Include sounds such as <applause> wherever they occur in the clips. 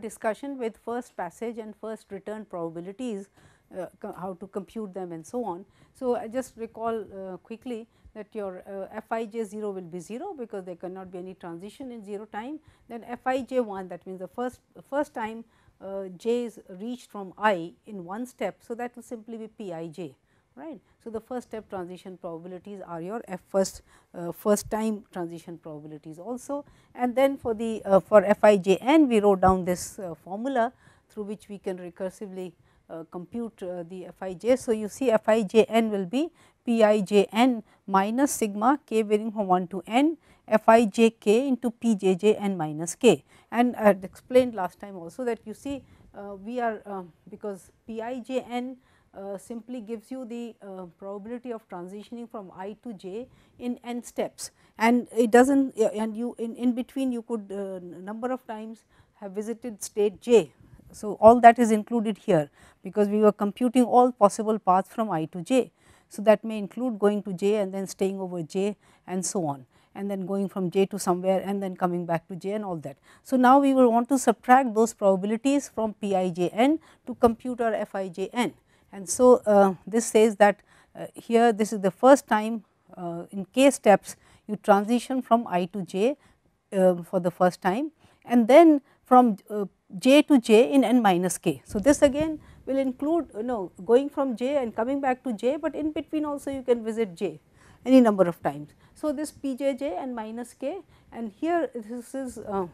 Discussion with first passage and first return probabilities, uh, how to compute them and so on. So, I just recall uh, quickly that your uh, Fij 0 will be 0 because there cannot be any transition in 0 time. Then Fij 1 that means the first first time uh, j is reached from i in one step. So, that will simply be Pij right. So, the first step transition probabilities are your f first uh, first time transition probabilities also and then for the uh, for Fijn we wrote down this uh, formula through which we can recursively uh, compute uh, the Fij. So, you see Fijn will be Pijn minus sigma k varying from 1 to n Fijk into p j j n minus k and I had explained last time also that you see uh, we are uh, because Pijn uh, simply gives you the uh, probability of transitioning from i to j in n steps and it does not and you in, in between you could uh, number of times have visited state j. So, all that is included here because we were computing all possible paths from i to j. So, that may include going to j and then staying over j and so on and then going from j to somewhere and then coming back to j and all that. So, now we will want to subtract those probabilities from Pijn to compute our Fijn and so, uh, this says that uh, here this is the first time uh, in k steps you transition from i to j uh, for the first time and then from uh, j to j in n minus k. So, this again will include you know going from j and coming back to j, but in between also you can visit j any number of times. So, this pjj and minus k and here this is uh,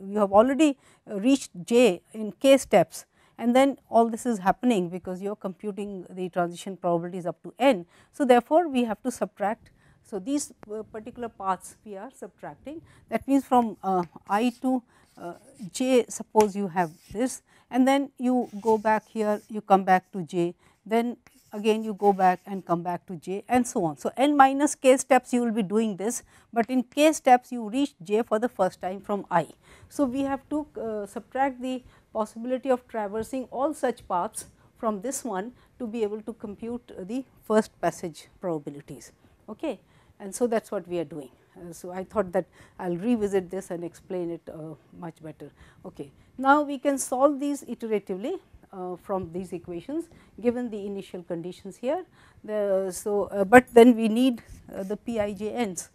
you have already reached j in k steps and then all this is happening because you are computing the transition probabilities up to n. So, therefore, we have to subtract. So, these particular paths we are subtracting that means from uh, i to uh, j suppose you have this and then you go back here you come back to j then again you go back and come back to j and so on. So, n minus k steps you will be doing this, but in k steps you reach j for the first time from i. So, we have to uh, subtract the possibility of traversing all such paths from this one to be able to compute the first passage probabilities. Okay. And so, that is what we are doing. Uh, so, I thought that I will revisit this and explain it uh, much better. Okay. Now, we can solve these iteratively uh, from these equations given the initial conditions here. The, so, uh, but then we need uh, the Pijn's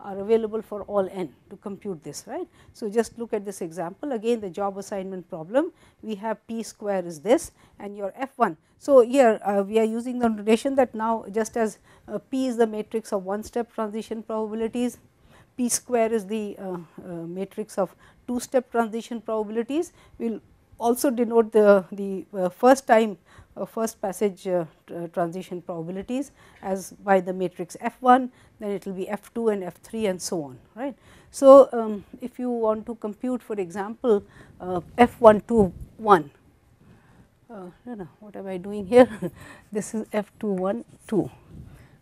are available for all n to compute this right. So, just look at this example again the job assignment problem we have p square is this and your f 1. So, here uh, we are using the notation that now just as uh, p is the matrix of one step transition probabilities p square is the uh, uh matrix of two step transition probabilities we will also denote the, the uh, first time first passage uh, transition probabilities as by the matrix F 1, then it will be F 2 and F 3 and so on right. So, um, if you want to compute for example, uh, F 1 2 1, no, no, what am I doing here? <laughs> this is F 2 1 2.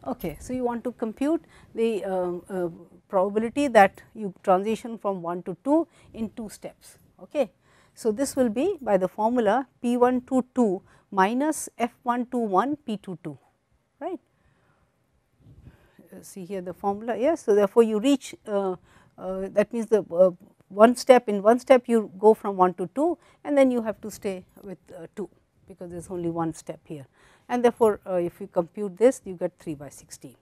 Okay. So, you want to compute the uh, probability that you transition from 1 to 2 in 2 steps. Okay. So, this will be by the formula P 1 2 2 minus f 1 2 1 p 2 2 right. See here the formula yes. So, therefore, you reach uh, uh, that means the uh, one step in one step you go from 1 to 2 and then you have to stay with uh, 2 because there is only one step here and therefore, uh, if you compute this you get 3 by 16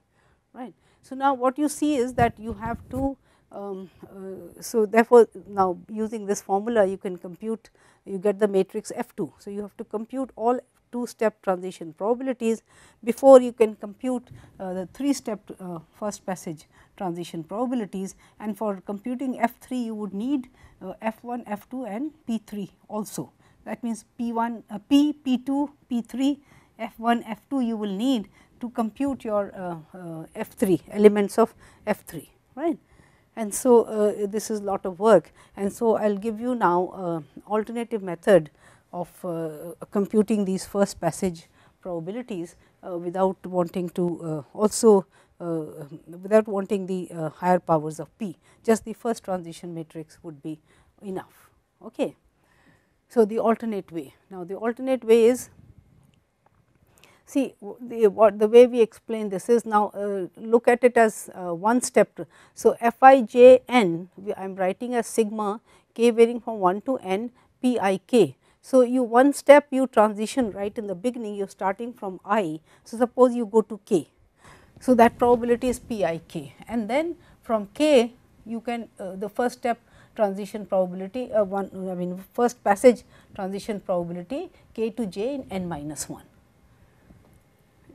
right. So, now what you see is that you have to um, uh, so therefore, now using this formula you can compute you get the matrix F 2. So, you have to compute all two step transition probabilities before you can compute uh, the three step uh, first passage transition probabilities and for computing F 3 you would need uh, F 1, F 2 and P 3 also. That means, P 1 uh, P, P 2, P 3, F 1, F 2 you will need to compute your F 3 elements of F 3 right and so uh, this is a lot of work and so I will give you now uh, alternative method of uh, computing these first passage probabilities uh, without wanting to uh, also uh, without wanting the higher powers of p just the first transition matrix would be enough. Okay. So, the alternate way now the alternate way is see the what the way we explain this is now uh, look at it as uh, one step. So, f i j n I am writing as sigma k varying from 1 to n p i k. So, you one step you transition right in the beginning you are starting from i. So, suppose you go to k. So, that probability is p i k and then from k you can uh, the first step transition probability uh, one I mean first passage transition probability k to j in n minus 1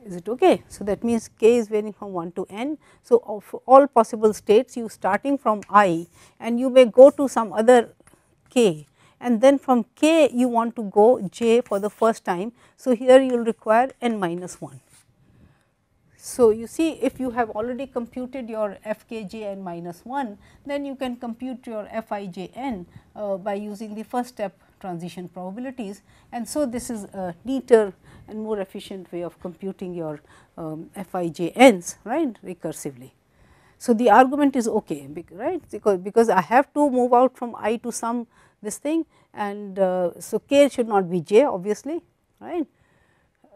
is it okay. So, that means k is varying from 1 to n. So, of all possible states you starting from i and you may go to some other k and then from k you want to go j for the first time. So, here you will require n minus 1. So, you see if you have already computed your f k j n minus 1, then you can compute your f i j n uh, by using the first step transition probabilities and so this is a neater and more efficient way of computing your um, Fijns right recursively. So, the argument is okay right because, because I have to move out from i to some this thing and uh, so k should not be j obviously right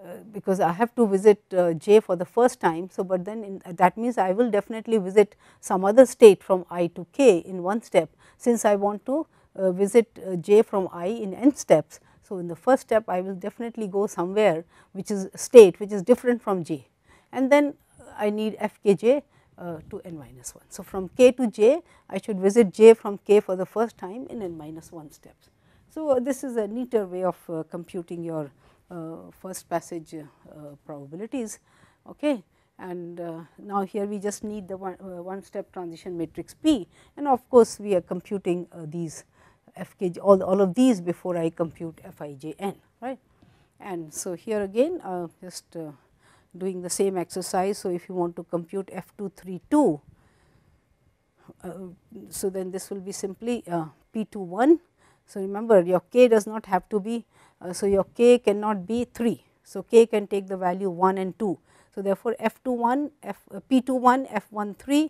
uh, because I have to visit uh, j for the first time. So, but then in, that means I will definitely visit some other state from i to k in one step since I want to visit uh, j from i in n steps. So, in the first step I will definitely go somewhere which is state which is different from j and then I need f k j uh, to n minus 1. So, from k to j I should visit j from k for the first time in n minus 1 steps. So, uh, this is a neater way of uh, computing your uh, first passage probabilities. Okay. And now, here we just need the one, one step transition matrix P and of course, we are computing these fkj all, all of these before I compute Fijn right. And so, here again uh, just uh, doing the same exercise. So, if you want to compute F232, uh, so then this will be simply uh, P21. So, remember your k does not have to be, uh, so your k cannot be 3. So, k can take the value 1 and 2. So, therefore, F21 F, uh, P21 F13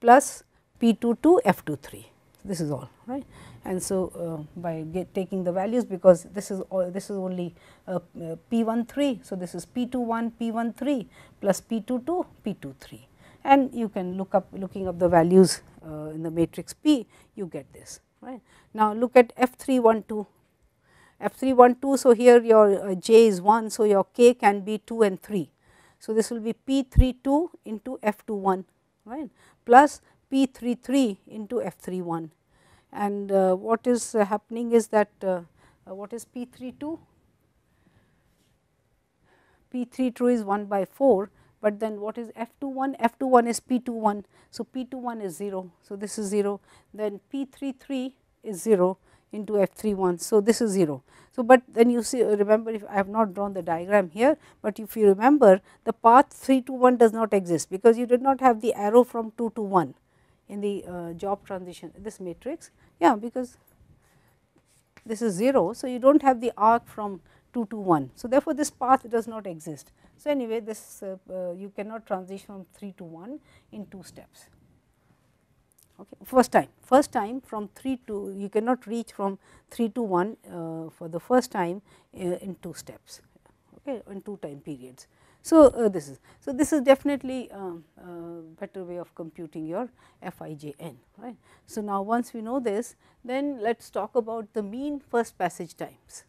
plus P22 F23 this is all right and so uh, by taking the values because this is all this is only uh, uh, p13 so this is p21 p13 plus p22 p23 and you can look up looking up the values uh, in the matrix p you get this right? Now look at f312 f312 so here your uh, j is 1 so your k can be 2 and 3 so this will be p32 into f21 right? Plus P33 into F31 and uh, what is uh, happening is that uh, what is P32? P32 is 1 by 4, but then what is F21? F21 is P21. So, P21 is 0. So, this is 0 then P33 is 0 into F31. So, this is 0. So, but then you see remember if I have not drawn the diagram here, but if you remember the path 3 to 1 does not exist because you did not have the arrow from 2 to 1 in the uh, job transition this matrix yeah because this is 0. So, you do not have the arc from 2 to 1. So, therefore, this path does not exist. So, anyway this uh, uh, you cannot transition from 3 to 1 in 2 steps. Okay. First time, first time from 3 to you cannot reach from 3 to 1 uh, for the first time uh, in 2 steps okay, in 2 time periods. So, uh, this is so this is definitely uh, uh, better way of computing your Fijn right. So, now once we know this then let us talk about the mean first passage times.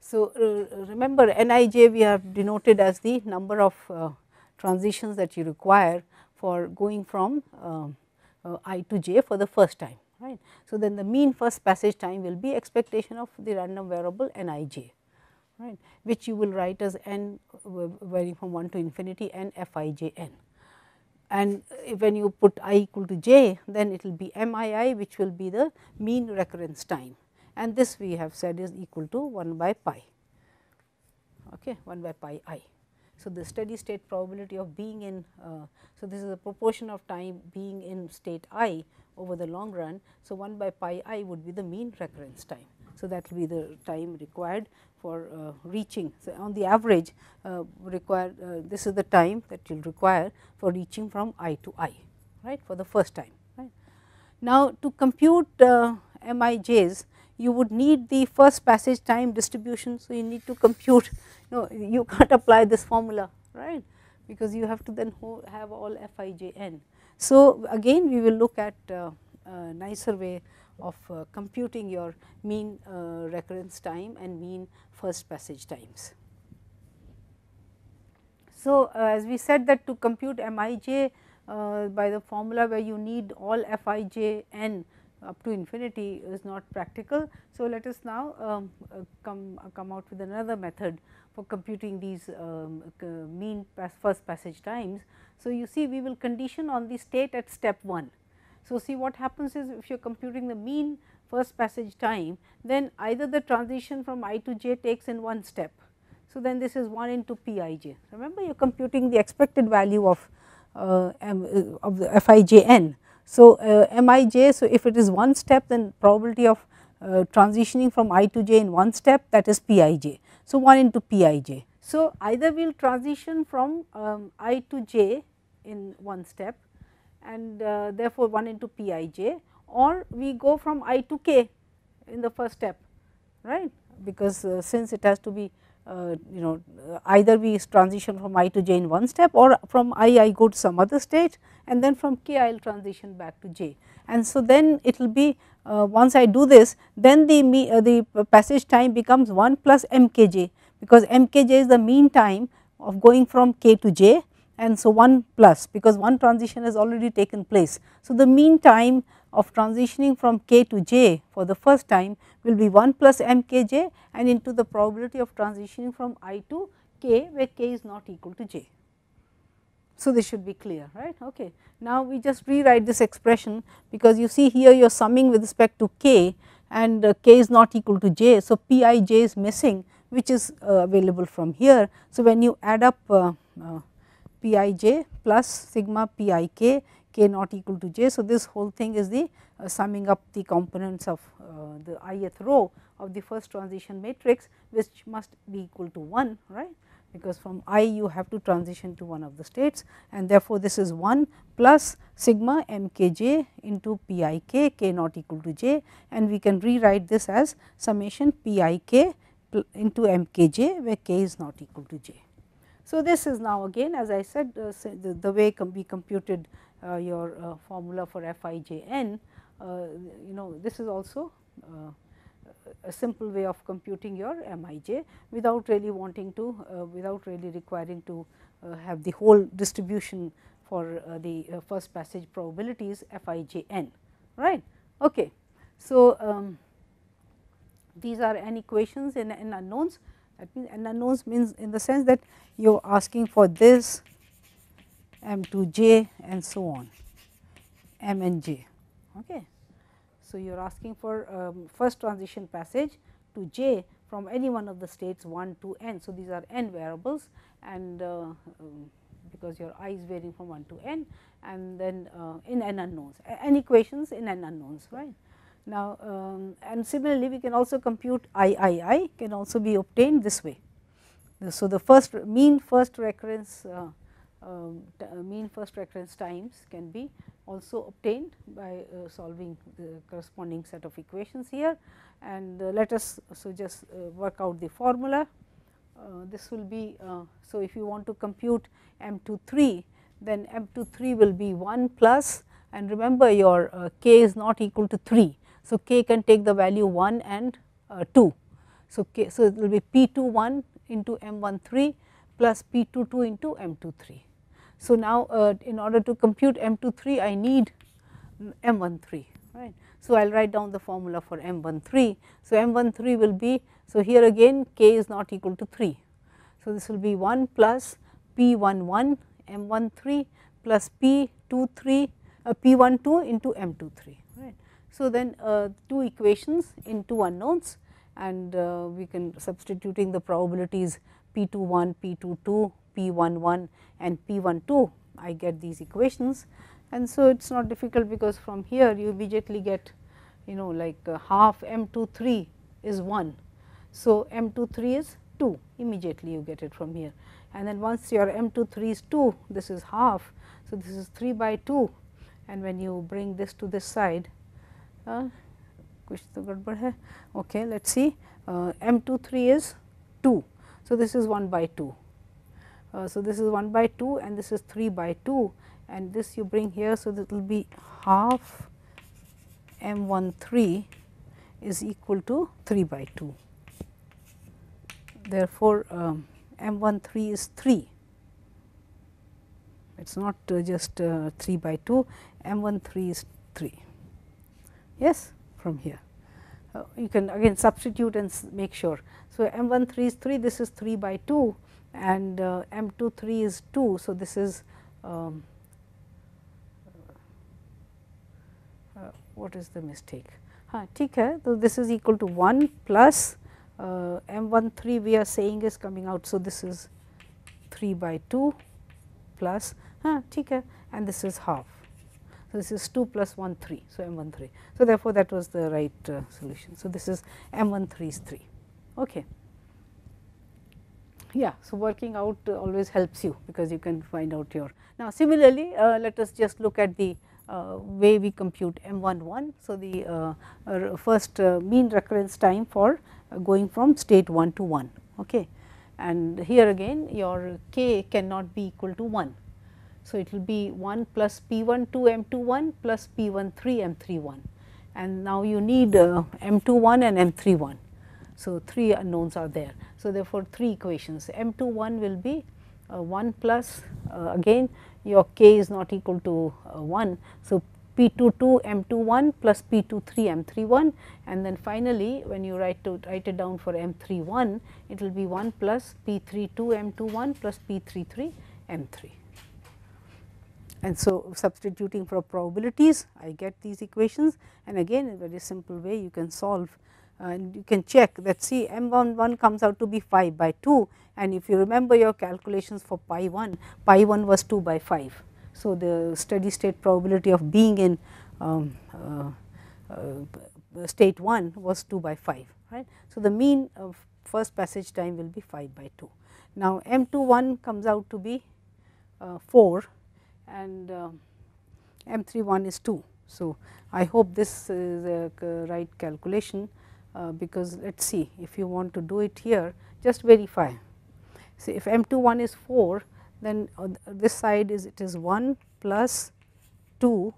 So, uh, remember Nij we have denoted as the number of uh, transitions that you require for going from uh, i to j for the first time right. So, then the mean first passage time will be expectation of the random variable Nij right, which you will write as n varying from 1 to infinity n f i j n. And when you put i equal to j, then it will be m i i which will be the mean recurrence time and this we have said is equal to 1 by pi, okay, 1 by pi i. So, the steady state probability of being in, uh, so this is a proportion of time being in state i over the long run. So, 1 by pi i would be the mean recurrence time. So, that will be the time required for uh, reaching. So, on the average uh, require uh, this is the time that you will require for reaching from i to i right for the first time. Right. Now, to compute uh, mij's you would need the first passage time distribution. So, you need to compute no you can't apply this formula right because you have to then have all Fijn. So, again we will look at uh, a nicer way of uh, computing your mean uh, recurrence time and mean first passage times. So, uh, as we said that to compute Mij uh, by the formula where you need all Fij n up to infinity is not practical. So, let us now um, uh, come come out with another method for computing these um, mean first passage times. So, you see we will condition on the state at step 1. So, see what happens is if you are computing the mean first passage time then either the transition from i to j takes in one step. So, then this is 1 into p i j. Remember you are computing the expected value of uh, m, uh, of the f i j n. So, uh, Mij, so if it is one step then probability of uh, transitioning from i to j in one step that is Pij. So, 1 into Pij. So, either we will transition from um, i to j in one step and uh, therefore, 1 into Pij or we go from i to k in the first step right because uh, since it has to be uh, you know either we transition from i to j in one step or from i I go to some other state and then from k I will transition back to j. And so, then it will be uh, once I do this then the me, uh, the passage time becomes 1 plus m k j because m k j is the mean time of going from k to j and so 1 plus because one transition has already taken place. So, the mean time of transitioning from k to j for the first time will be 1 plus m k j and into the probability of transitioning from i to k where k is not equal to j. So, this should be clear right. Okay. Now, we just rewrite this expression because you see here you are summing with respect to k and uh, k is not equal to j. So, p i j is missing which is uh, available from here. So, when you add up uh, uh p i j plus sigma p i k k not equal to j. So, this whole thing is the uh, summing up the components of uh, the ith row of the first transition matrix which must be equal to 1 right because from i you have to transition to one of the states and therefore, this is 1 plus sigma m k j into p i k k not equal to j and we can rewrite this as summation p i k into m k j where k is not equal to j. So, this is now again as I said uh, the, the, way com we computed uh, your uh, formula for Fijn, uh, you know this is also a simple way of computing your Mij without really wanting to without really requiring to have the whole distribution for the first passage probabilities Fijn right. Okay. So, um, these are n equations in, in unknowns that means n unknowns means in the sense that you are asking for this m to j and so on m and j. Okay. So, you are asking for um, first transition passage to j from any one of the states 1 to n. So, these are n variables and uh, um, because your i is varying from 1 to n and then uh, in n unknowns n equations in n unknowns right. Now, um, and similarly we can also compute i i i can also be obtained this way. So, the first mean first recurrence uh, um, uh, mean first recurrence times can be also obtained by uh, solving the corresponding set of equations here and uh, let us so just uh, work out the formula. Uh, this will be so if you want to compute m 2 3 then m 2 3 will be 1 plus and remember your k is not equal to 3. So, k can take the value 1 and 2. So, k, so it will be p 2 1 into m 1 3 plus p 2 2 into m 2 3. So, now uh, in order to compute m 2 3 I need m 1 3 right. So, I will write down the formula for m 1 3. So, m 1 3 will be so here again k is not equal to 3. So, this will be 1 plus p 1 1 m 1 3 plus p 2 3 uh, p 1 2 into m 2 3 right. So, then uh, two equations in two unknowns and uh, we can substituting the probabilities p 2 1 p 2 2 P 1 1 and P 1 2 I get these equations. And so it is not difficult because from here you immediately get you know like uh, half m 2 3 is 1. So, m 2 3 is 2 immediately you get it from here. And then once your m 2 3 is 2 this is half. So, this is 3 by 2 and when you bring this to this side okay let us see uh, m 2 3 is 2. So, this is 1 by 2. Uh, so, this is 1 by 2 and this is 3 by 2 and this you bring here. So, that will be half m 1 3 is equal to 3 by 2. Therefore, um, m 1 3 is 3 it is not uh, just uh, 3 by 2 m 1 3 is 3 yes from here. Uh, you can again substitute and make sure. So, M 1 3 is 3 this is 3 by 2 and uh, M 2 3 is 2. So, this is um, uh, what is the mistake? Haan, hai, so, this is equal to 1 plus uh, M 1 3 we are saying is coming out. So, this is 3 by 2 plus haan, hai, and this is half. So, this is 2 plus 1 3. So, m 1 3. So, therefore, that was the right uh, solution. So, this is m 1 3 is 3. Okay. Yeah, so working out uh, always helps you because you can find out your. Now, similarly, uh, let us just look at the uh, way we compute m 1 1. So, the uh, uh, first mean recurrence time for going from state 1 to 1. Okay. And here again your k cannot be equal to 1 so, it will be 1 plus P 1 2 M 2 1 plus P 1 3 M 3 1 and now you need uh, M 2 1 and M 3 1. So, 3 unknowns are there. So, therefore, 3 equations M 2 1 will be uh, 1 plus uh, again your k is not equal to uh, 1. So, P 2 2 M 2 1 plus P 2 3 M 3 1 and then finally, when you write to write it down for M 3 1 it will be 1 plus P 3 2 M 2 1 plus P 3 3 M 3. And so, substituting for probabilities I get these equations and again in a very simple way you can solve uh, and you can check that see m 1 1 comes out to be 5 by 2 and if you remember your calculations for pi 1, pi 1 was 2 by 5. So, the steady state probability of being in um, uh, uh, state 1 was 2 by 5 right. So, the mean of first passage time will be 5 by 2. Now, m 2 1 comes out to be uh, 4 and uh, M 3 1 is 2. So, I hope this is a right calculation uh, because let us see if you want to do it here just verify. See if M 2 1 is 4 then this side is it is 1 plus 2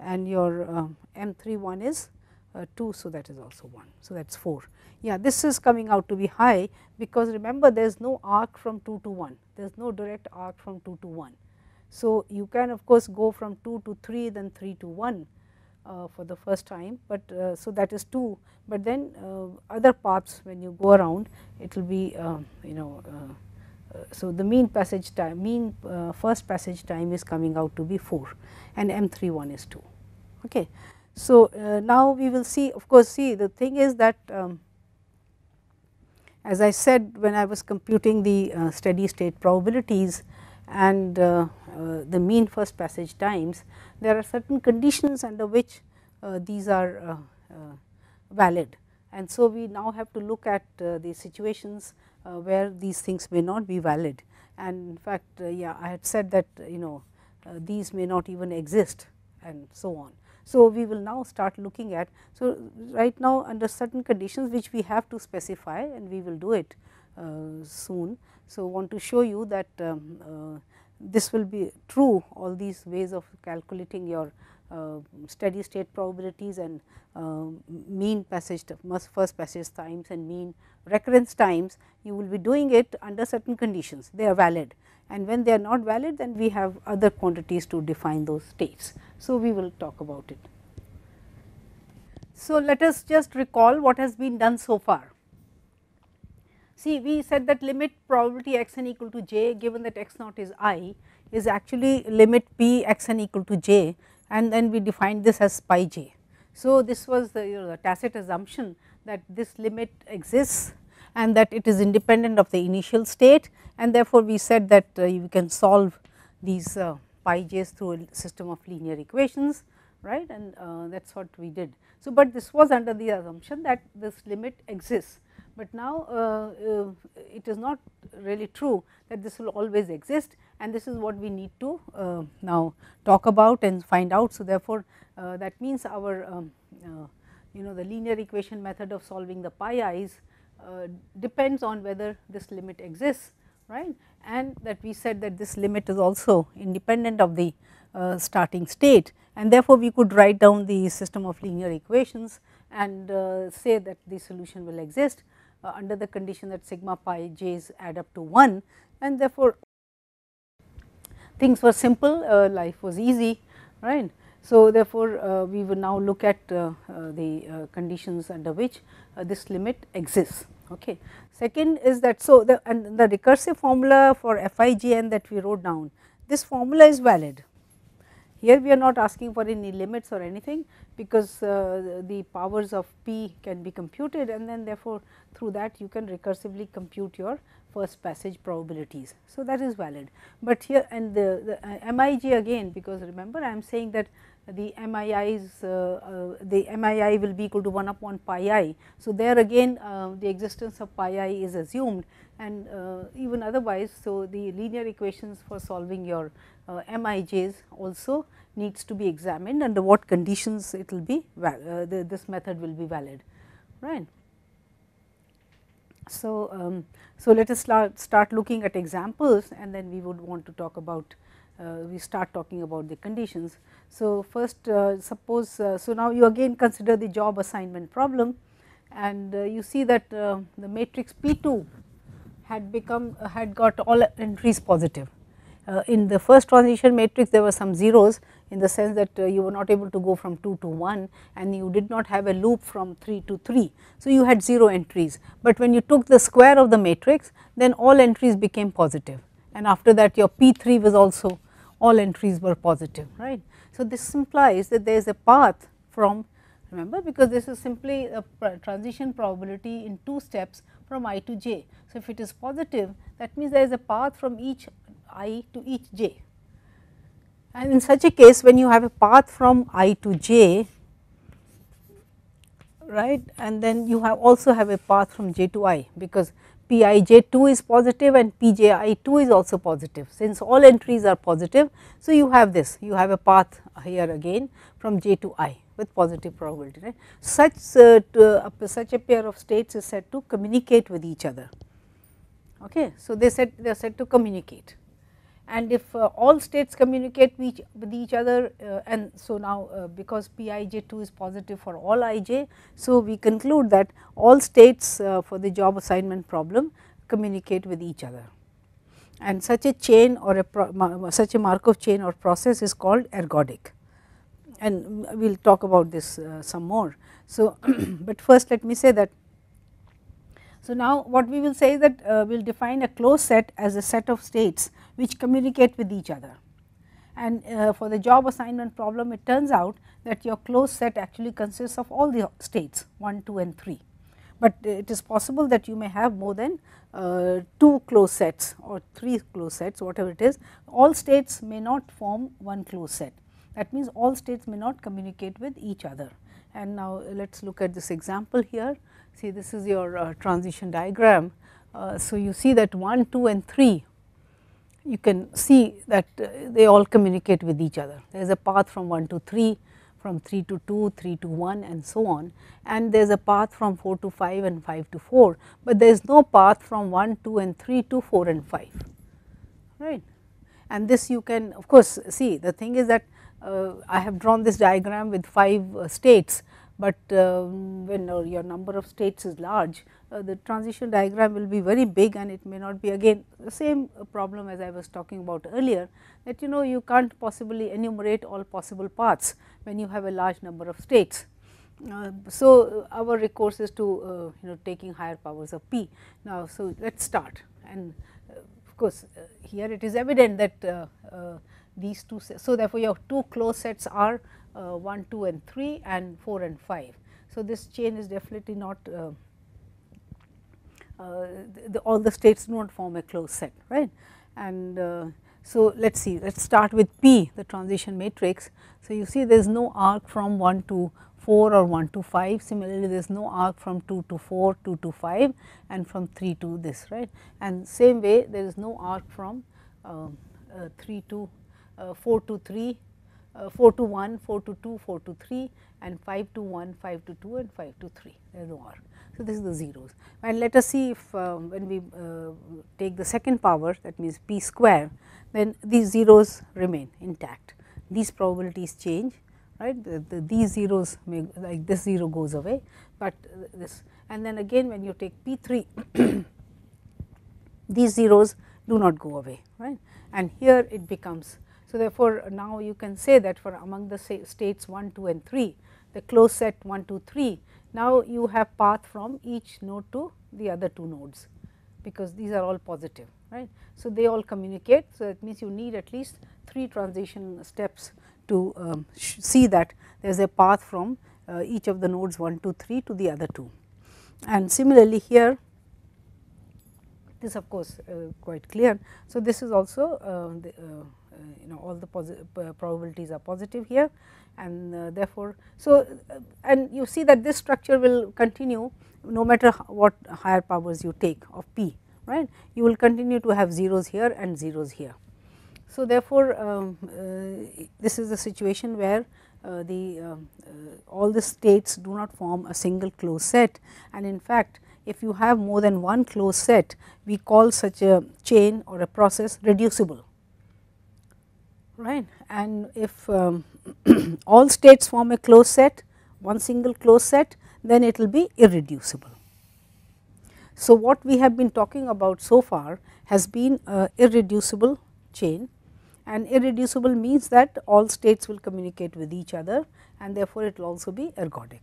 and your uh, M 3 1 is uh, 2. So, that is also 1. So, that is 4. Yeah, this is coming out to be high because remember there is no arc from 2 to 1, there is no direct arc from 2 to 1. So, you can of course, go from 2 to 3 then 3 to 1 uh, for the first time, but uh, so that is 2, but then uh, other paths when you go around it will be um, you know. Uh, uh, so, the mean passage time mean uh, first passage time is coming out to be 4 and m 3 1 is 2. Okay. So, now we will see of course, see the thing is that um, as I said when I was computing the steady state probabilities and uh, the mean first passage times, there are certain conditions under which uh, these are uh, valid. And so, we now have to look at the situations where these things may not be valid and in fact, yeah I had said that you know these may not even exist and so on. So, we will now start looking at. So, right now under certain conditions which we have to specify and we will do it uh, soon. So, want to show you that um, uh, this will be true all these ways of calculating your uh, steady state probabilities and uh, mean passage first passage times and mean recurrence times you will be doing it under certain conditions they are valid and when they are not valid then we have other quantities to define those states. So, we will talk about it. So, let us just recall what has been done so far. See we said that limit probability x n equal to j given that x naught is i is actually limit p x n equal to j and then we defined this as pi j. So, this was the, you know, the tacit assumption that this limit exists and that it is independent of the initial state and therefore, we said that uh, you can solve these uh, pi j's through a system of linear equations right and uh, that is what we did. So, but this was under the assumption that this limit exists, but now uh, uh, it is not really true that this will always exist and this is what we need to uh, now talk about and find out. So, therefore, uh, that means our um, uh, you know the linear equation method of solving the pi i's depends on whether this limit exists right? And that we said that this limit is also independent of the uh, starting state. And therefore, we could write down the system of linear equations and uh, say that the solution will exist uh, under the condition that sigma pi j's add up to 1 and therefore, things were simple uh, life was easy right. So, therefore, uh, we will now look at uh, the conditions under which this limit exists. Okay. Second is that so the and the recursive formula for Fijn that we wrote down this formula is valid. Here we are not asking for any limits or anything because uh, the powers of p can be computed and then therefore, through that you can recursively compute your first passage probabilities. So, that is valid, but here and the, the uh, MIG again because remember I am saying that the MII's uh, uh, the MII will be equal to 1 upon pi i. So, there again uh, the existence of pi i is assumed and uh, even otherwise. So, the linear equations for solving your MIJs also needs to be examined under what conditions it will be the, this method will be valid right. So, um, so let us start, start looking at examples and then we would want to talk about Uh, we start talking about the conditions. So, first uh, suppose, uh, so now you again consider the job assignment problem and uh, you see that uh, the matrix P 2 had become had got all entries positive. in the first transition matrix there were some zeros in the sense that you were not able to go from 2 to 1 and you did not have a loop from 3 to 3. So, you had 0 entries, but when you took the square of the matrix then all entries became positive and after that your P 3 was also all entries were positive right. So, this implies that there is a path from remember because this is simply a transition probability in two steps from i to j. So, if it is positive that means there is a path from each i to each j and in such a case when you have a path from i to j right and then you have also have a path from j to i because Pij2 is positive and Pji2 is also positive since all entries are positive. So, you have this you have a path here again from j to i with positive probability right. Such uh, to, uh, such a pair of states is said to communicate with each other. Okay. So, they said they are said to communicate and if uh, all states communicate with each, with each other uh, and so now uh, because Pij2 is positive for all ij. So, we conclude that all states uh, for the job assignment problem communicate with each other and such a chain or a such a Markov chain or process is called ergodic and we will talk about this uh, some more. So, <clears throat> but first let me say that so, now what we will say is that uh, we will define a closed set as a set of states which communicate with each other. And uh, for the job assignment problem it turns out that your closed set actually consists of all the states 1, 2 and 3. But it is possible that you may have more than uh, 2 closed sets or 3 closed sets whatever it is all states may not form one closed set. That means all states may not communicate with each other. And now let us look at this example here see this is your uh, transition diagram. Uh, so, you see that 1, 2 and 3 you can see that uh, they all communicate with each other. There is a path from 1 to 3, from 3 to 2, 3 to 1 and so on and there is a path from 4 to 5 and 5 to 4, but there is no path from 1, 2 and 3 to 4 and 5 right. And this you can of course see the thing is that uh, I have drawn this diagram with 5 uh, states but um, when uh, your number of states is large uh, the transition diagram will be very big and it may not be again the same problem as I was talking about earlier that you know you can't possibly enumerate all possible paths when you have a large number of states. Uh, so, our recourse is to uh, you know taking higher powers of p. Now, so let us start and uh, of course, uh, here it is evident that these two so therefore, your two closed sets are uh, 1, 2 and 3 and 4 and 5. So, this chain is definitely not uh, uh, the, all the states do not form a closed set right and So, let us see let us start with P the transition matrix. So, you see there is no arc from 1 to 4 or 1 to 5 similarly there is no arc from 2 to 4 2 to 5 and from 3 to this right and same way there is no arc from uh, uh, 3 to uh, 4 to 3 uh, 4 to 1 4 to 2 4 to 3 and 5 to 1 5 to 2 and 5 to 3 there is no arc. So, this is the zeros and let us see if uh, when we uh, take the second power that means p square then these zeros remain intact these probabilities change right the, the, these zeros may like this 0 goes away, but this and then again when you take P 3 <coughs> these zeros do not go away right and here it becomes. So, therefore, now you can say that for among the states 1, 2 and 3 the closed set 1, 2, 3 now you have path from each node to the other two nodes because these are all positive right. So, they all communicate. So, that means you need at least 3 transition steps to um, see that there is a path from uh, each of the nodes 1, 2, 3 to the other two. And similarly, here this of course, uh, quite clear. So, this is also uh, the, uh, you know all the probabilities are positive here. And uh, therefore, so and you see that this structure will continue no matter what higher powers you take of p right? You will continue to have zeros here and zeros here. So, therefore, um, uh, this is the situation where uh, the um, uh, all the states do not form a single closed set. And in fact, if you have more than one closed set we call such a chain or a process reducible right and if um, <clears throat> all states form a closed set one single closed set then it will be irreducible. So, what we have been talking about so far has been irreducible chain and irreducible means that all states will communicate with each other and therefore, it will also be ergodic.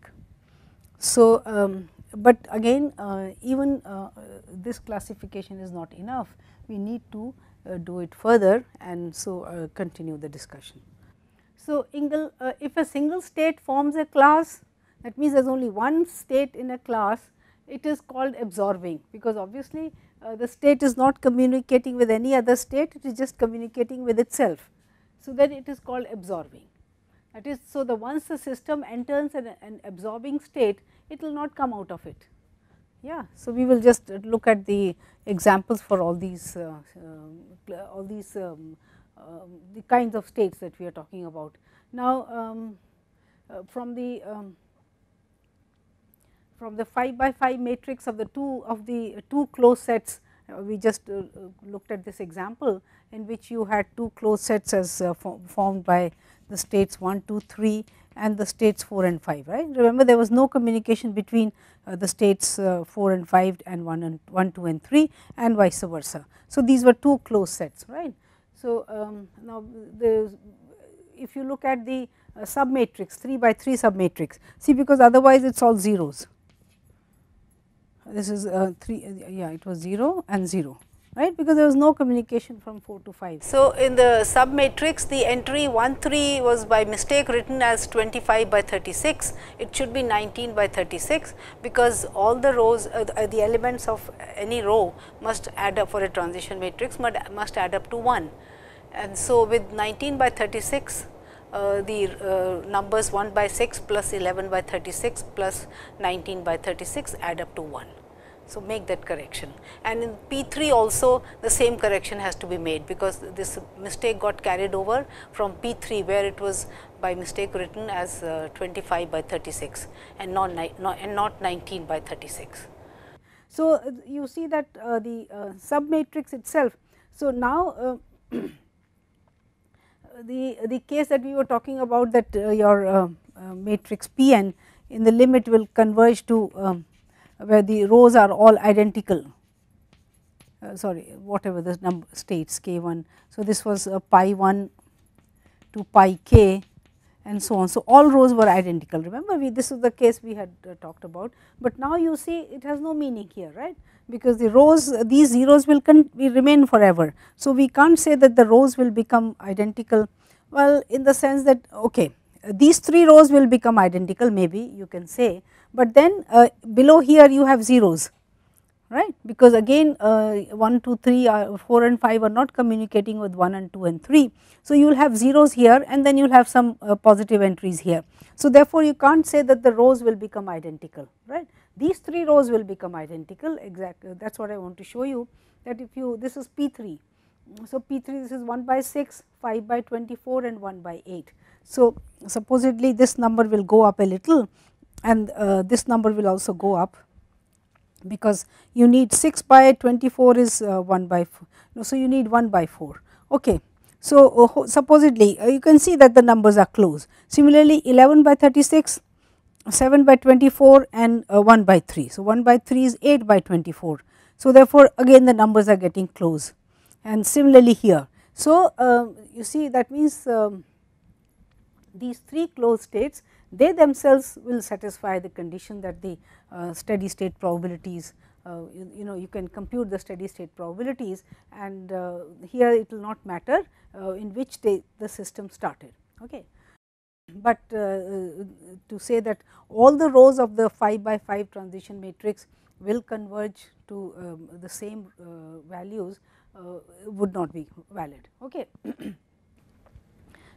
So, um, but again uh, even uh, this classification is not enough, we need to uh, do it further and so continue the discussion. So, Engel, if a single state forms a class that means there is only one state in a class it is called absorbing because obviously uh, the state is not communicating with any other state, it is just communicating with itself. So, then it is called absorbing. That is, so the once the system enters an, an absorbing state, it will not come out of it. Yeah. So, we will just look at the examples for all these, uh, uh, all these um, uh, the kinds of states that we are talking about. Now, um, uh, from the um, from the 5 by 5 matrix of the two of the two closed sets uh, we just uh, looked at this example in which you had two closed sets as uh, formed by the states 1 2 3 and the states 4 and 5 right? Remember there was no communication between uh, the states uh, 4 and 5 and 1 and 1 2 and 3 and vice versa. So these were two closed sets right? So um, now the if you look at the uh, sub matrix 3 by 3 sub matrix see because otherwise it's all zeros. This is uh, 3 uh, yeah it was 0 and 0 right because there was no communication from 4 to 5. So, in the sub matrix the entry 1 3 was by mistake written as 25 by 36 it should be 19 by 36 because all the rows uh, the, uh, the elements of any row must add up for a transition matrix must, must add up to 1 and so with 19 by 36 uh, the uh, numbers 1 by 6 plus 11 by 36 plus 19 by 36 add up to 1. So, make that correction and in P 3 also the same correction has to be made because this mistake got carried over from P 3 where it was by mistake written as uh, 25 by 36 and not, and not 19 by 36. So, uh, you see that uh, the uh, sub matrix itself. So, now <clears throat> uh, the, the case that we were talking about that uh, your uh, uh, matrix P n in the limit will converge to um, where the rows are all identical uh, sorry whatever the number states k 1. So, this was pi 1 to pi k and so on. So, all rows were identical remember we this is the case we had uh, talked about, but now you see it has no meaning here right because the rows these zeros will, will remain forever. So, we can't say that the rows will become identical well in the sense that okay these 3 rows will become identical maybe you can say, but then uh, below here you have zeros right? Because again uh, 1 2 3 uh, 4 and 5 are not communicating with 1 and 2 and 3 so you will have zeros here and then you will have some uh, positive entries here. So therefore you can't say that the rows will become identical right? These three rows will become identical exactly that is what i want to show you that if you this is p3 so p3 this is 1 by 6 5 by 24 and 1 by 8 so supposedly this number will go up a little and uh, this number will also go up because you need 6 by 24 is uh, 1 by 4. No, so, you need 1 by 4. Okay. So, uh, supposedly uh, you can see that the numbers are close. Similarly, 11 by 36, 7 by 24 and uh, 1 by 3. So, 1 by 3 is 8 by 24. So, therefore, again the numbers are getting close and similarly here. So, um, you see that means um, these three closed states they themselves will satisfy the condition that the uh, steady state probabilities uh, you, you, know you can compute the steady state probabilities and uh, here it will not matter uh, in which day the system started. Okay. But uh, uh, to say that all the rows of the 5 by 5 transition matrix will converge to um, the same values would not be valid. Okay. <clears throat>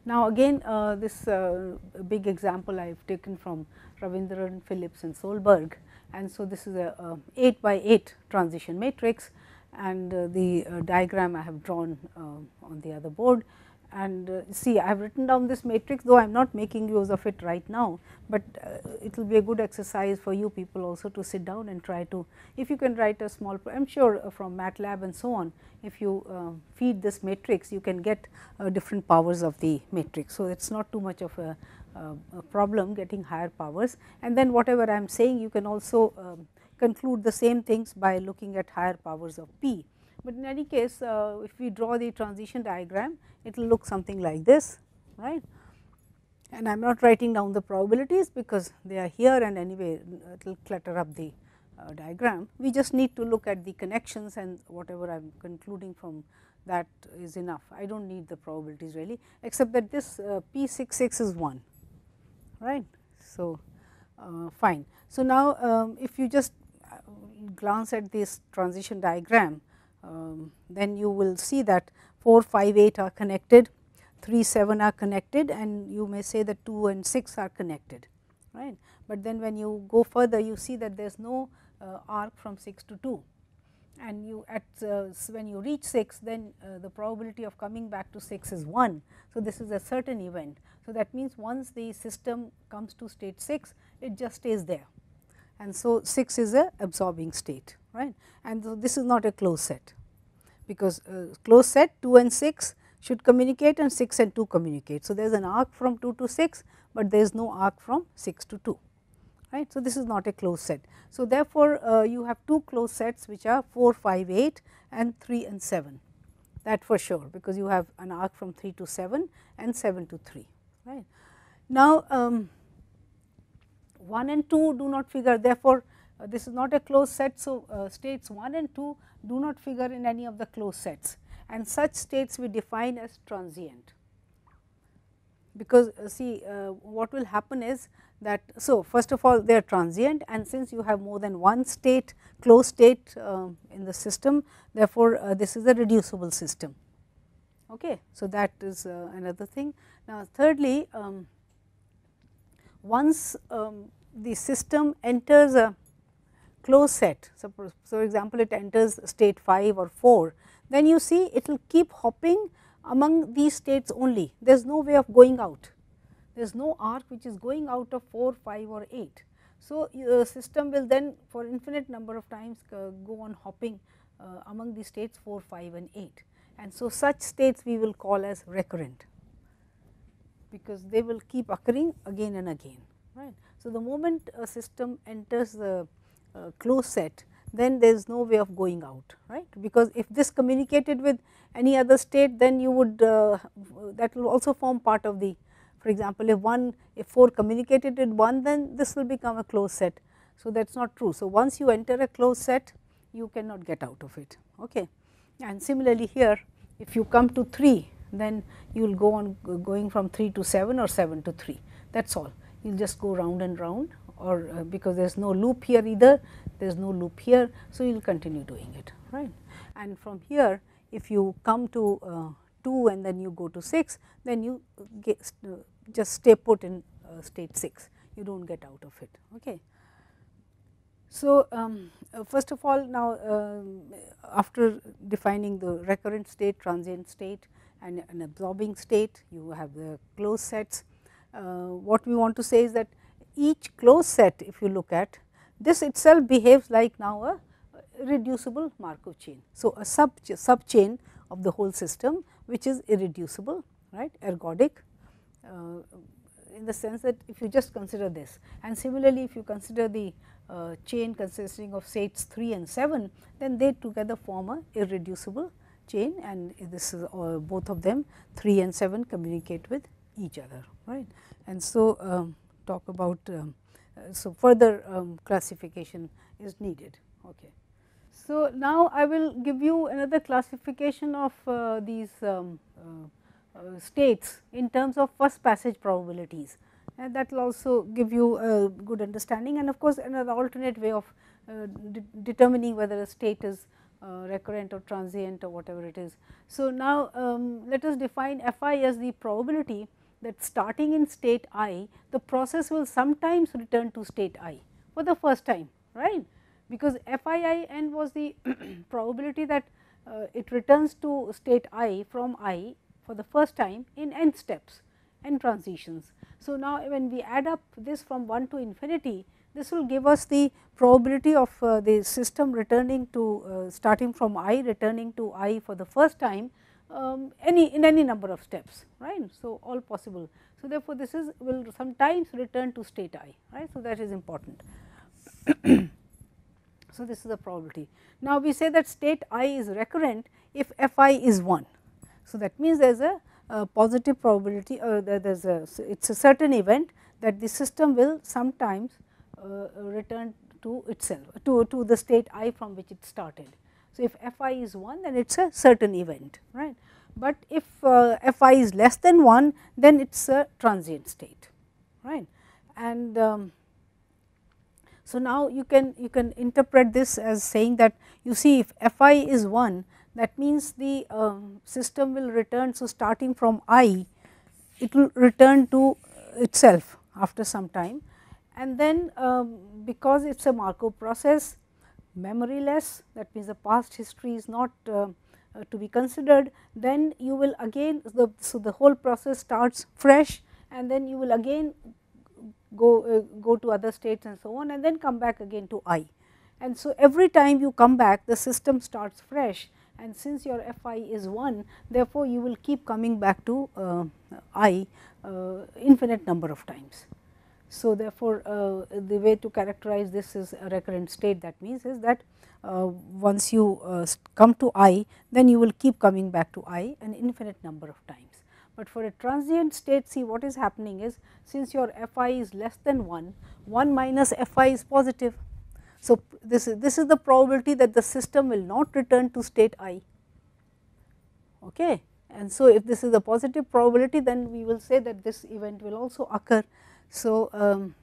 Now, again uh, this uh, big example I have taken from Ravindran, Phillips and Solberg. And so this is a, a 8 by 8 transition matrix. And uh, the uh, diagram I have drawn uh, on the other board and uh, see I have written down this matrix though I am not making use of it right now, but uh, it will be a good exercise for you people also to sit down and try to if you can write a small I am sure uh, from MATLAB and so on if you uh, feed this matrix you can get uh, different powers of the matrix. So, it is not too much of a, a, problem getting higher powers and then whatever I am saying you can also um, conclude the same things by looking at higher powers of p. But in any case uh, if we draw the transition diagram it will look something like this right and I am not writing down the probabilities because they are here and anyway it will clutter up the uh, diagram. We just need to look at the connections and whatever I am concluding from that is enough. I do not need the probabilities really except that this uh, P 66 is 1 right. So, uh, fine. So, now um, if you just uh, glance at this transition diagram um, then you will see that 4, 5, 8 are connected, 3, 7 are connected and you may say that 2 and 6 are connected, right. But then when you go further you see that there is no uh, arc from 6 to 2 and you at uh, when you reach 6 then uh, the probability of coming back to 6 is 1. So, this is a certain event. So, that means once the system comes to state 6 it just stays there and so 6 is a absorbing state right and so this is not a closed set because uh, closed set 2 and 6 should communicate and 6 and 2 communicate. So, there is an arc from 2 to 6, but there is no arc from 6 to 2 right. So, this is not a closed set. So, therefore, uh, you have two closed sets which are 4, 5, 8 and 3 and 7 that for sure because you have an arc from 3 to 7 and 7 to 3 right. Now, um, 1 and 2 do not figure therefore, uh, this is not a closed set. So, uh, states 1 and 2 do not figure in any of the closed sets and such states we define as transient. Because uh, see uh, what will happen is that, so first of all they are transient and since you have more than one state closed state uh, in the system therefore, uh, this is a reducible system. Okay. So, that is another thing. Now, thirdly um, once um, the system enters a closed set. So, for example, it enters state 5 or 4, then you see it will keep hopping among these states only. There is no way of going out. There is no arc which is going out of 4, 5 or 8. So, the system will then for infinite number of times uh, go on hopping uh, among the states 4, 5 and 8. And so, such states we will call as recurrent because they will keep occurring again and again. Right. So, the moment a system enters the uh, closed set then there is no way of going out right? Because if this communicated with any other state then you would uh, that will also form part of the for example if one if 4 communicated with 1 then this will become a closed set. So that is not true. So once you enter a closed set you cannot get out of it okay? And similarly here if you come to 3 then you will go on going from 3 to 7 or 7 to 3 that is all you will just go round and round or uh, because there is no loop here either there is no loop here. So, you will continue doing it right and from here if you come to uh, 2 and then you go to 6 then you get, uh, just stay put in uh, state 6 you do not get out of it. Okay. So, um, uh, first of all now um, after defining the recurrent state, transient state and an absorbing state, you have the closed sets. Uh, what we want to say is that each closed set if you look at this itself behaves like now a reducible Markov chain. So, a sub, sub chain of the whole system which is irreducible right ergodic uh, in the sense that if you just consider this and similarly if you consider the uh, chain consisting of states 3 and 7 then they together form a irreducible chain and this is uh, both of them 3 and 7 communicate with each other right and so um, talk about um, uh, so further um, classification is needed. Okay. So now i will give you another classification of uh, these um, uh, uh, states in terms of first passage probabilities. And that will also give you a good understanding and of course, another alternate way of uh, de determining whether a state is uh, recurrent or transient or whatever it is. So, now um, let us define f i as the probability that starting in state i the process will sometimes return to state i for the first time right because f i i n was the <clears throat> probability that uh, it returns to state i from i for the first time in n steps n transitions. So, now when we add up this from 1 to infinity this will give us the probability of uh, the system returning to uh, starting from i returning to i for the first time um, any in any number of steps right. So, all possible. So, therefore, this is will sometimes return to state i right. So, that is important. <coughs> so, this is the probability. Now, we say that state i is recurrent if f i is 1 so, that means there is a, positive probability or there is a it is a certain event that the system will sometimes uh, return to itself to, to the state i from which it started. So, if f i is 1 then it is a certain event right, but if uh, f i is less than 1 then it is a transient state right. And um, so, now you can you can interpret this as saying that you see if f i is 1 that means the uh, system will return. So, starting from i it will return to itself after some time and then um, because it is a Markov process memoryless that means the past history is not uh, uh, to be considered then you will again the, so the whole process starts fresh and then you will again go uh, go to other states and so on and then come back again to i and so every time you come back the system starts fresh and since your f i is 1 therefore, you will keep coming back to i infinite number of times. So, therefore, uh, the way to characterize this is a recurrent state that means is that uh, once you uh, come to i then you will keep coming back to i an infinite number of times. But for a transient state see what is happening is since your f i is less than 1, 1 minus f i is positive so, this is this is the probability that the system will not return to state i. Okay. And so, if this is a positive probability then we will say that this event will also occur. So, um,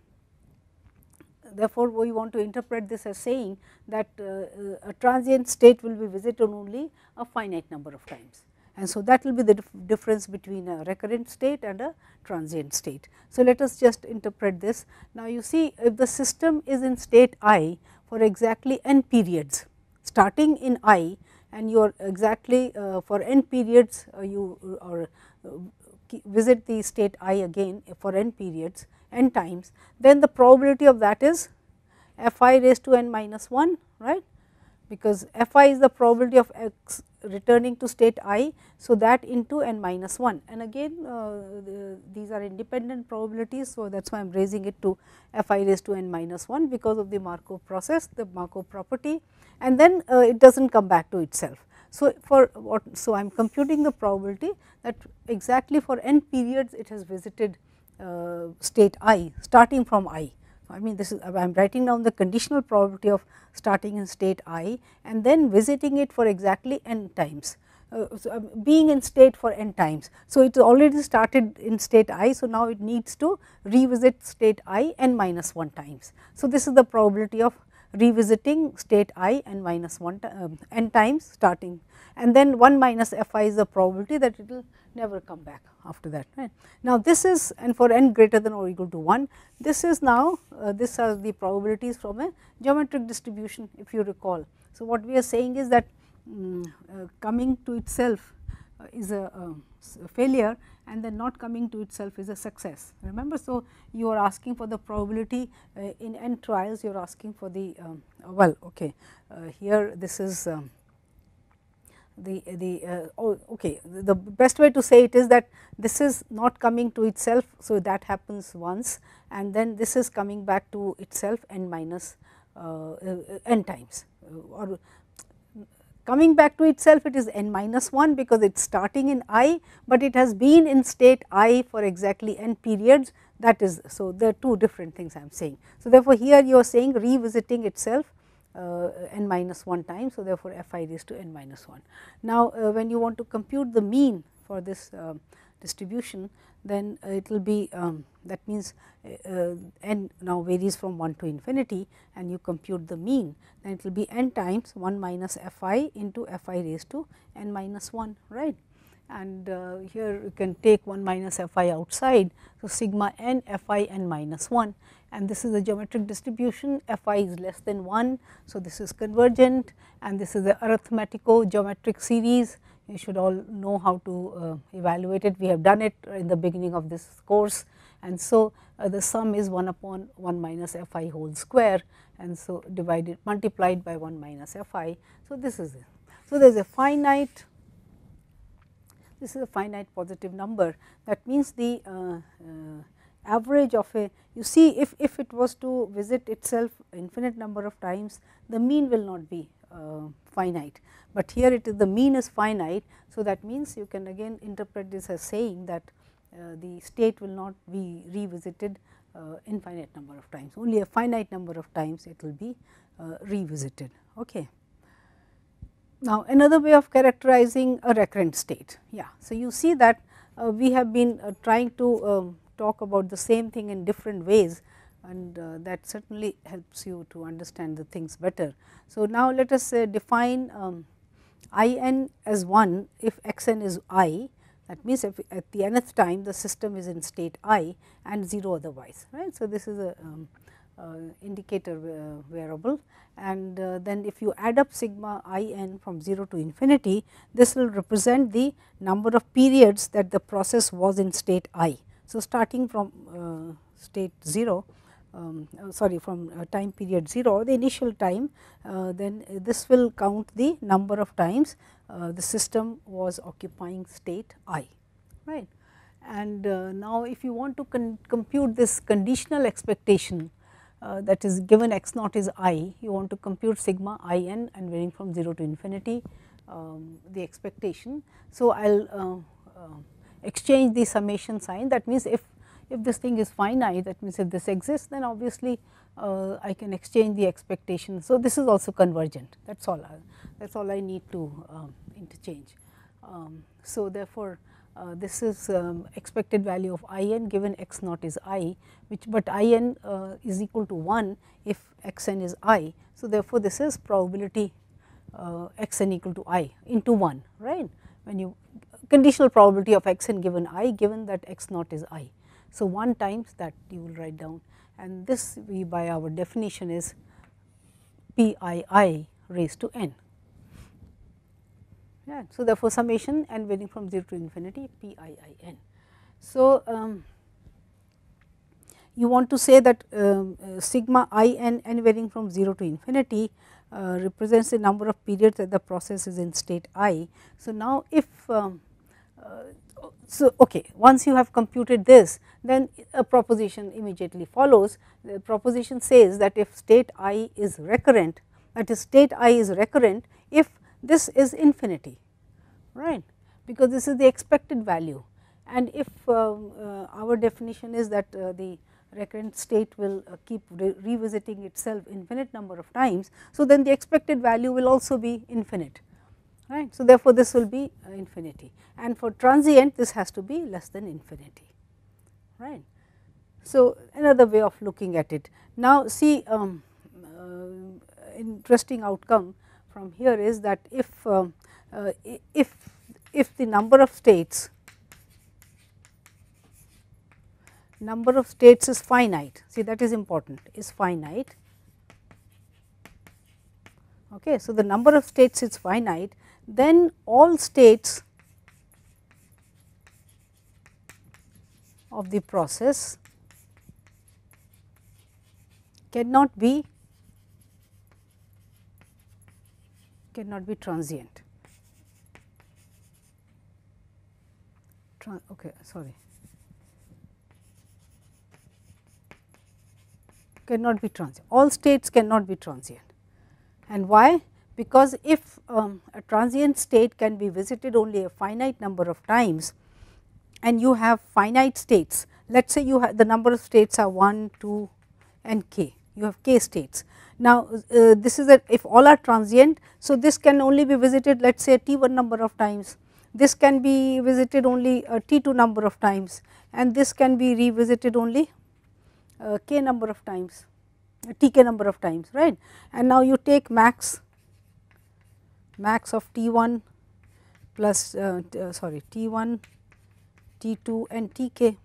therefore, we want to interpret this as saying that uh, a transient state will be visited only a finite number of times and so that will be the dif difference between a recurrent state and a transient state. So, let us just interpret this. Now, you see if the system is in state i for exactly n periods starting in i and you are exactly uh, for n periods uh, you uh, or uh, visit the state i again for n periods n times then the probability of that is f i raised to n minus 1 right because f i is the probability of x returning to state i. So, that into n minus 1 and again uh, the, these are independent probabilities. So, that is why I am raising it to f i raised to n minus 1 because of the Markov process the Markov property and then uh, it does not come back to itself. So, for what so I am computing the probability that exactly for n periods it has visited state i starting from i. I mean this is I am writing down the conditional probability of starting in state i and then visiting it for exactly n times. Uh, so, uh, being in state for n times. So, it already started in state i. So, now it needs to revisit state i n minus 1 times. So, this is the probability of revisiting state i n minus 1 uh, n times starting and then 1 minus f i is the probability that it will never come back after that. Right. Now, this is and for n greater than or equal to 1, this is now uh, this are the probabilities from a geometric distribution if you recall. So, what we are saying is that um, uh, coming to itself is a, a, failure and then not coming to itself is a success. Remember, so you are asking for the probability uh, in n trials, you are asking for the um, well, okay. Uh, here this is um, the the uh, oh, okay the best way to say it is that this is not coming to itself. So, that happens once and then this is coming back to itself n minus uh, uh, n times uh, or coming back to itself it is n minus 1 because it is starting in i, but it has been in state i for exactly n periods that is. So, there are two different things I am saying. So, therefore, here you are saying revisiting itself uh, n minus 1 times. So, therefore, f i raised to n minus 1. Now, uh, when you want to compute the mean for this uh, distribution, then it will be um, that means n now varies from 1 to infinity and you compute the mean, then it will be n times 1 minus f i into f i raised to n minus 1 right and uh, here you can take 1 minus f i outside. So, sigma n f i n minus 1 and this is the geometric distribution f i is less than 1. So, this is convergent and this is the arithmetico geometric series you should all know how to uh, evaluate it we have done it in the beginning of this course and so uh, the sum is 1 upon 1 minus f i whole square and so divided multiplied by 1 minus f i. So, this is it. So, there is a finite this is a finite positive number that means the uh, uh, average of a you see if, if it was to visit itself infinite number of times the mean will not be finite, but here it is the mean is finite. So, that means you can again interpret this as saying that uh, the state will not be revisited uh, infinite number of times only a finite number of times it will be uh, revisited. Okay. Now, another way of characterizing a recurrent state. Yeah. So, you see that uh, we have been uh, trying to um, talk about the same thing in different ways and uh, that certainly helps you to understand the things better. So, now let us uh, define um, i n as 1 if x n is i that means, if at the nth time the system is in state i and 0 otherwise right. So, this is a um, uh, indicator uh, variable and uh, then if you add up sigma i n from 0 to infinity this will represent the number of periods that the process was in state i. So, starting from state 0 um, sorry from time period 0 the initial time then this will count the number of times the system was occupying state i right. And now if you want to compute this conditional expectation uh, that is given x naught is i, you want to compute sigma i n and varying from 0 to infinity um, the expectation. So, I will uh, uh, exchange the summation sign that means if, if this thing is finite that means if this exists then obviously uh, I can exchange the expectation. So, this is also convergent that is all I, that is all I need to um, interchange. Um, so, therefore, uh, this is um, expected value of i n given x naught is i which but i n uh, is equal to 1 if x n is i. So, therefore, this is probability uh, x n equal to i into 1 right when you conditional probability of x n given i given that x naught is i. So, 1 times that you will write down and this we by our definition is p i i raised to n. Yeah. So, therefore, summation and varying from 0 to infinity p i i n. So, um, you want to say that um, uh, sigma i n n varying from 0 to infinity uh, represents the number of periods that the process is in state i. So, now if um, uh, so okay once you have computed this then a proposition immediately follows. The proposition says that if state i is recurrent that is state i is recurrent if this is infinity right? Because this is the expected value. And if uh, uh, our definition is that uh, the recurrent state will uh, keep re revisiting itself infinite number of times. So, then the expected value will also be infinite right. So, therefore, this will be uh, infinity and for transient this has to be less than infinity right. So, another way of looking at it. Now, see um, interesting outcome from here is that if uh, uh, if if the number of states number of states is finite see that is important is finite okay so the number of states is finite then all states of the process cannot be cannot be transient. Tran okay, sorry. Cannot be transient. All states cannot be transient. And why? Because if um, a transient state can be visited only a finite number of times and you have finite states, let us say you have the number of states are 1, 2 and k, you have k states. Now, uh, this is a if all are transient, so this can only be visited let us say t 1 number of times, this can be visited only t 2 number of times and this can be revisited only uh, k number of times, t k number of times right. And now you take max, max of t 1 plus uh, uh, sorry t 1, t 2 and t k,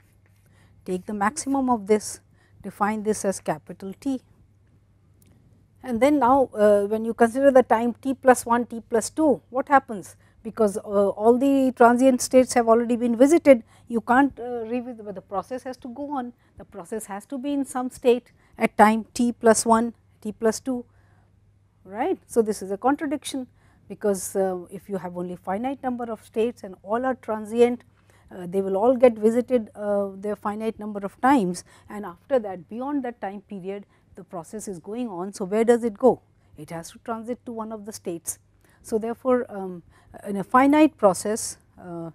take the maximum of this define this as capital T. And then now uh, when you consider the time t plus 1 t plus 2 what happens because uh, all the transient states have already been visited you can't uh, revisit but the process has to go on the process has to be in some state at time t plus 1 t plus 2 right. So, this is a contradiction because uh, if you have only finite number of states and all are transient uh, they will all get visited uh, their finite number of times and after that beyond that time period the process is going on. So, where does it go? It has to transit to one of the states. So, therefore, um, in a finite process, uh,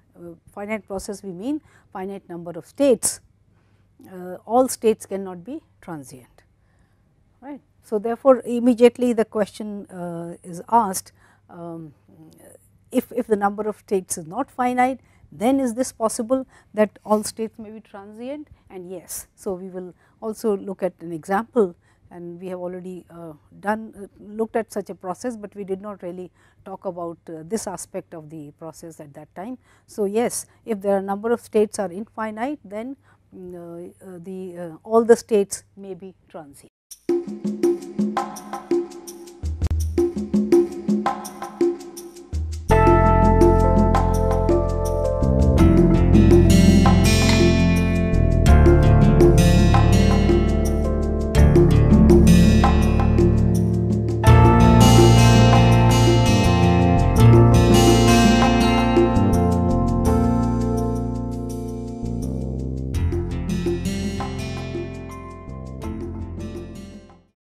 finite process we mean finite number of states, uh, all states cannot be transient. Right. So, therefore, immediately the question uh, is asked um, if, if the number of states is not finite, then is this possible that all states may be transient and yes. So, we will also look at an example and we have already uh, done uh, looked at such a process, but we did not really talk about uh, this aspect of the process at that time. So, yes if there are number of states are infinite then mm, uh, uh, the uh, all the states may be transient.